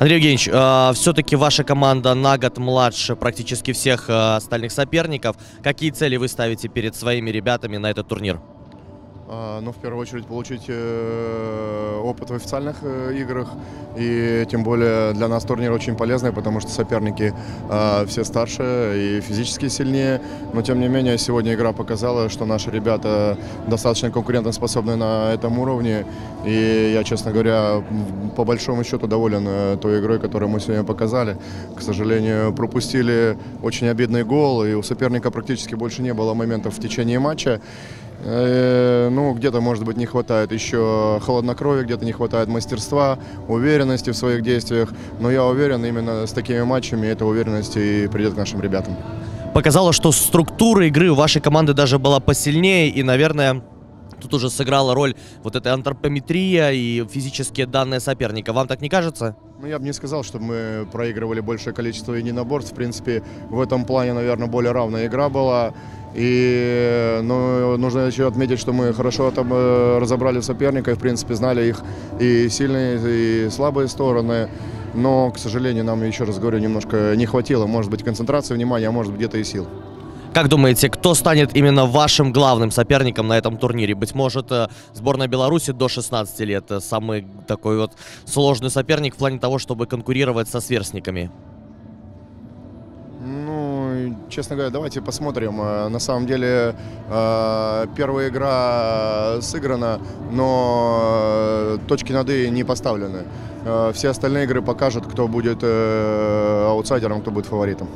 Андрей Евгеньевич, все-таки ваша команда на год младше практически всех э, остальных соперников. Какие цели вы ставите перед своими ребятами на этот турнир? А, Ну, в первую очередь, получить э, опыт в официальных э, играх. И тем более для нас турнир очень полезный, потому что соперники э, все старше и физически сильнее. Но, тем не менее, сегодня игра показала, что наши ребята достаточно конкурентоспособны на этом уровне. И я, честно говоря, по большому счету доволен э, той игрой, которую мы сегодня показали. К сожалению, пропустили очень обидный гол, и у соперника практически больше не было моментов в течение матча. Э, Ну, где-то, может быть, не хватает еще холоднокровия, где-то не хватает мастерства, уверенности в своих действиях. Но я уверен, именно с такими матчами эта уверенность и придет к нашим ребятам. Показало, что структура игры у вашей команды даже была посильнее, и, наверное, тут уже сыграла роль вот эта антропометрия и физические данные соперника. Вам так не кажется? Ну, я бы не сказал, что мы проигрывали большее количество единоборств. В принципе, в этом плане, наверное, более равная игра была. И ну, нужно еще отметить, что мы хорошо там э, разобрали соперника и, в принципе, знали их и сильные, и слабые стороны. Но, к сожалению, нам, еще раз говорю, немножко не хватило, может быть, концентрации внимания, а может, где-то и сил. Как думаете, кто станет именно вашим главным соперником на этом турнире? Быть может, э, сборная Беларуси до 16 лет э, самый такой вот сложный соперник в плане того, чтобы конкурировать со сверстниками? Ну, честно говоря, давайте посмотрим. Э, На самом деле, первая игра сыграна, но точки над «и» не поставлены. Все остальные игры покажут, кто будет аутсайдером, кто будет фаворитом.